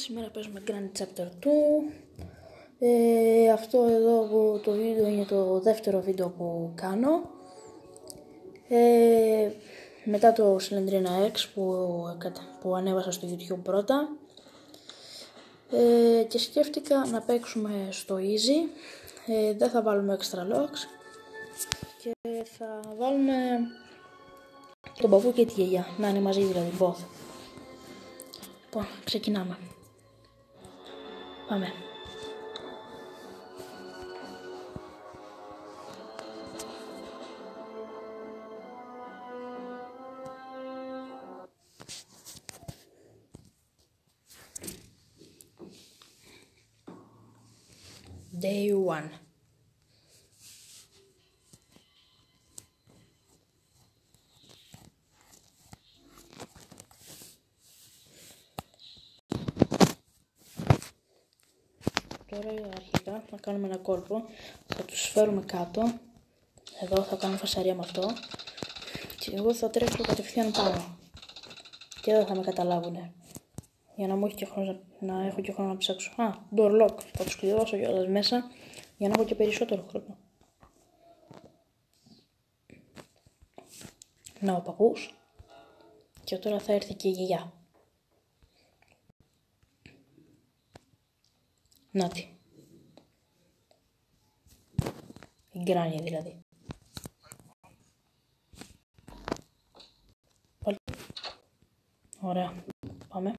σήμερα παίζουμε Grand Chapter 2 ε, Αυτό εδώ που το βίντεο είναι το δεύτερο βίντεο που κάνω. Ε, Μετά το Slendrina X που, που ανέβασα στο YouTube πρώτα. Ε, Και σκέφτηκα να παίξουμε στο Easy. Ε, Δεν θα βάλουμε extra locks. Και θα βάλουμε τον παππού και τη γιαγιά. Να είναι μαζί δηλαδή both. Λοιπόν, ξεκινάμε. Amen. Day 1 Τώρα αρχικά θα κάνουμε ένα κόλπο, θα τους φέρουμε κάτω, εδώ θα κάνω φασαρία με αυτό. Και εγώ θα τρέξω κατευθείαν πάνω. Και δεν θα με καταλάβουν για να, μου έχει και χρόνο, να έχω και χρόνο να ψάξω. Α, door lock, θα τους κλειδώσω κιόλας μέσα για να έχω και περισσότερο χρόνο. Να ο παππούς. Και τώρα θα έρθει και η γιαγιά. Νάτι. Η γκράνια δηλαδή. Πάλι. Ωραία. Πάμε.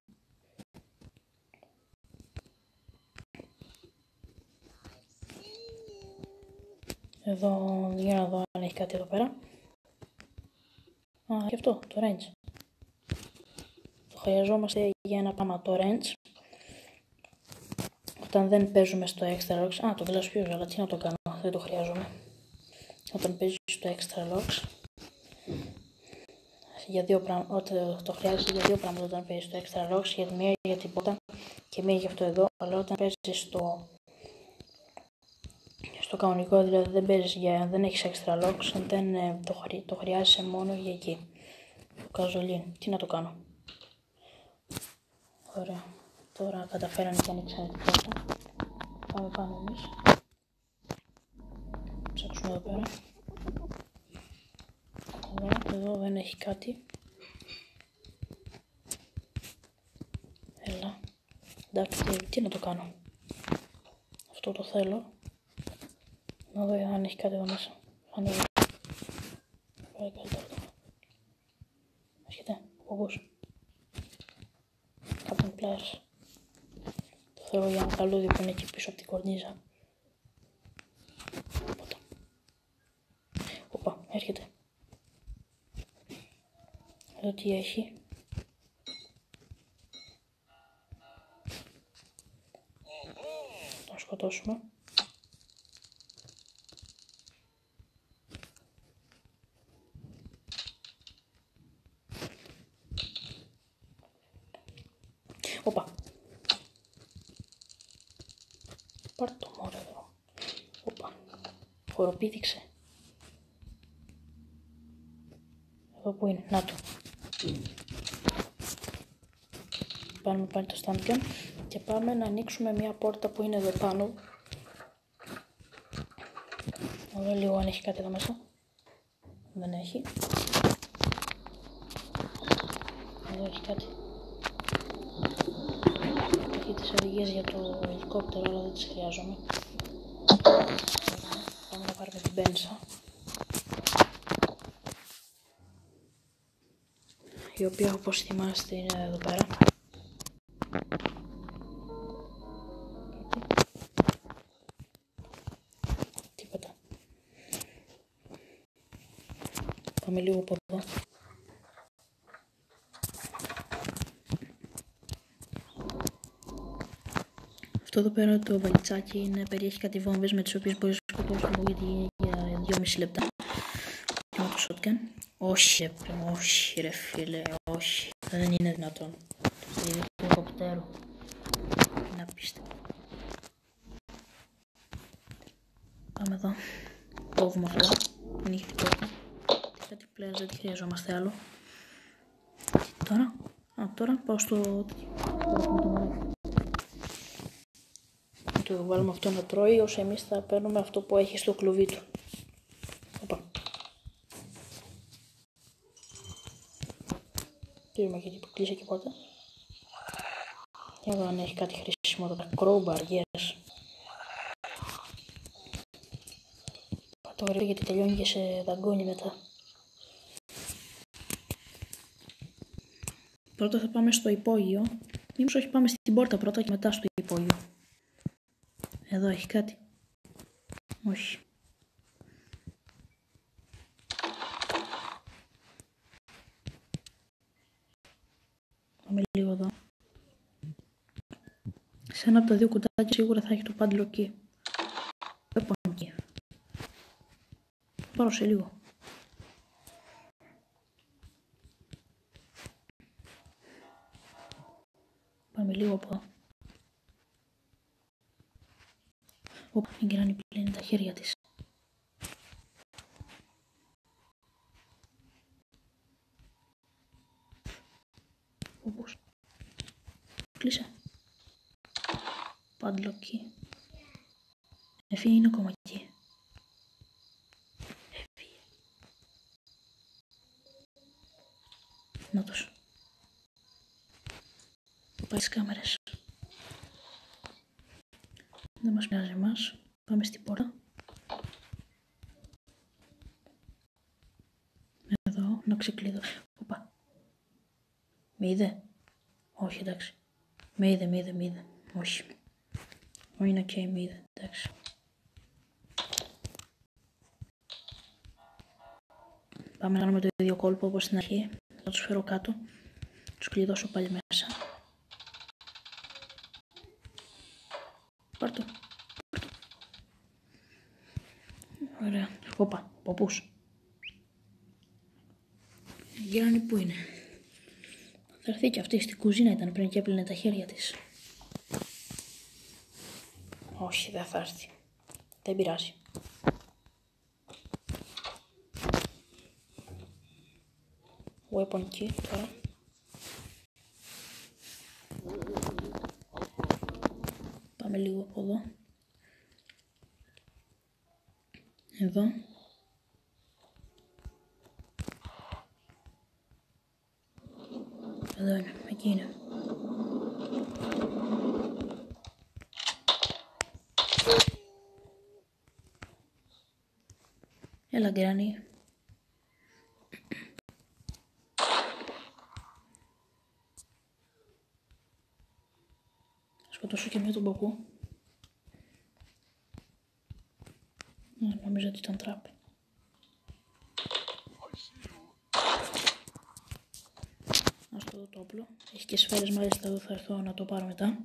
Εδώ, για να δω αν έχει κάτι εδώ πέρα. Α, και αυτό, το range. Το χρειαζόμαστε για να πάμε το range όταν δεν παίζουμε στο extra locks, α το glass αλλά τι να το κάνω, δεν το χρειάζομαι. Όταν παίζεις στο extra locks, για δύο πράγματα, όταν το χρειάζεσαι για δύο πράγματα όταν παίζεις στο extra locks, για μία για την πότα και μία για αυτό εδώ, αλλά όταν παίζεις στο, στο κανονικό, δηλαδή δεν παίζεις για, δεν έχεις extra locks, δεν ε, το, χρει, το χρειάζεσαι μόνο για εκεί. Το καζολίν, τι να το κάνω. Ωραία. Τώρα καταφέραμε και ανοίξαμε την πόρτα. Πάμε πάνω εμείς. Ψάξουμε εδώ πέρα. Εδώ, εδώ δεν έχει κάτι. Έλα. Εντάξει, τι, τι να το κάνω. Αυτό το θέλω. Να δω αν έχει κάτι εδώ μέσα. Ανοίγω. Πάει καλύτερα τώρα. Έρχεται. Όπως. Κάποιον πλάσ θέλω για ένα καλούδι που είναι εκεί πίσω από την κορνίζα. Οπότε. Οπα, έρχεται. Εδώ τι έχει. Τον σκοτώσουμε. Οπα, Πάρ' το μωρέ εδώ. Οπα. Χοροπήδηξε. Εδώ που είναι. Να το. Πάμε πάλι το στάντιον και πάμε να ανοίξουμε μια πόρτα που είναι εδώ πάνω. Να δω λίγο αν έχει κάτι εδώ μέσα. Δεν έχει. Εδώ έχει κάτι έχει τις οδηγίες για το ελικόπτερο, αλλά δεν τις χρειάζομαι. Πάμε να πάρουμε την πένσα. Η οποία όπως θυμάστε είναι εδώ πέρα. Τίποτα. Πάμε λίγο από εδώ. Αυτό εδώ πέρα το βαλιτσάκι είναι, περιέχει κάτι βόμβες με τις οποίες μπορείς να σκοτώσεις γιατί για 2,5 λεπτά. Και με το shotgun. Όχι, ρε, όχι ρε φίλε, όχι. Δεν είναι δυνατόν. Το είδε του ελικοπτέρου. Είναι απίστευτο. Πάμε εδώ. Κόβουμε αυτό. Δεν είχε τίποτα. Κάτι πλέον δεν χρειαζόμαστε άλλο. τώρα. Α, τώρα πάω στο... του βάλουμε αυτό να τρώει, όσο εμείς θα παίρνουμε αυτό που έχει στο κλουβί του. Οπα. Τι είμαι εκεί, κλείσε και πόρτα. Για εδώ αν έχει κάτι χρήσιμο εδώ. Crowbar, yes. Το γρήγορα γιατί τελειώνει και σε δαγκόνι μετά. Πρώτα θα πάμε στο υπόγειο. Μήπως όχι πάμε στην πόρτα πρώτα και μετά στο υπόγειο. Εδώ έχει κάτι. Όχι. Πάμε λίγο εδώ. Σε ένα από τα δύο κουτάκια σίγουρα θα έχει το πάντλο εκεί. Weapon key. Πάρω σε λίγο. Πάμε λίγο από εδώ. Όπα, η Γκράνη πλένει τα χέρια της. Όπως. Κλείσε. Padlock. Έφυγε είναι ακόμα εκεί. Έφυγε. Να τους. Πάει στις κάμερες. Δεν μας πειράζει εμάς. Πάμε στην πόρτα. Εδώ, να ξεκλείδω. Οπα. Με είδε. Όχι, εντάξει. Με είδε, με είδε, με είδε. Όχι. Όχι, είναι ok, με είδε. Εντάξει. Πάμε να κάνουμε το ίδιο κόλπο όπως στην αρχή. Θα τους φέρω κάτω. Τους κλειδώσω πάλι μέσα. Πάρ' το. Ωραία. Όπα, παππούς. Η Γιάννη που είναι; Θα έρθει και αυτή στην κουζίνα ήταν πριν και έπλυνε τα χέρια της. Όχι, δεν θα έρθει. Δεν πειράζει. Weapon key τώρα. Πάμε λίγο από εδώ. Εδώ. Εδώ είναι, εκεί είναι. Έλα, γκράνι. Σκοτώσω και μία τον παππού. Ναι, νομίζω ότι ήταν τράπη. Ας το δω το όπλο. Έχει και σφαίρες μάλιστα εδώ θα έρθω να το πάρω μετά.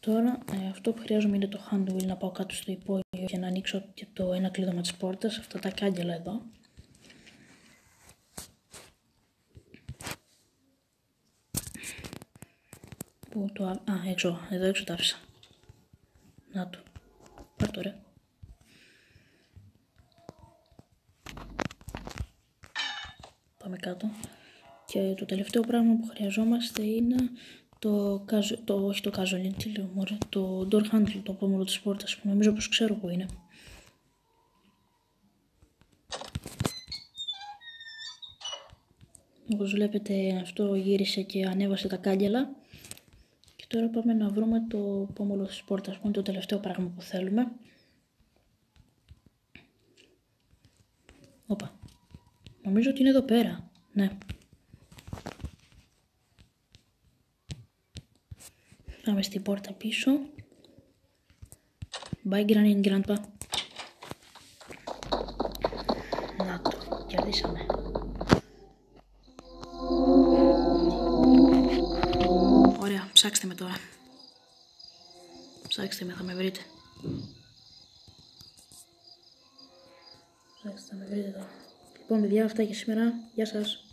Τώρα ε, αυτό που χρειάζομαι είναι το hand wheel να πάω κάτω στο υπόγειο για να ανοίξω και το ένα κλείδωμα της πόρτας. Αυτά τα κάγκελα εδώ. Πού το... Α, έξω. Εδώ έξω τα άφησα. Να το. Πάρ' το ρε. Πάμε κάτω. Και το τελευταίο πράγμα που χρειαζόμαστε είναι το, το όχι το gasoline, τι λέω μωρέ, το door handle, το πόμολο της πόρτας που νομίζω πως ξέρω που είναι. Όπως βλέπετε αυτό γύρισε και ανέβασε τα κάγκελα. Και τώρα πάμε να βρούμε το πόμολο της πόρτας που είναι το τελευταίο πράγμα που θέλουμε. Όπα. Νομίζω ότι είναι εδώ πέρα. Ναι. Πάμε στην πόρτα πίσω. Bye Granny and Grandpa. Να το, κερδίσαμε. Ωραία, ψάξτε με τώρα. Ψάξτε με, θα με βρείτε. Ψάξτε, θα με βρείτε τώρα. Λοιπόν, παιδιά, αυτά για σήμερα. Γεια σας.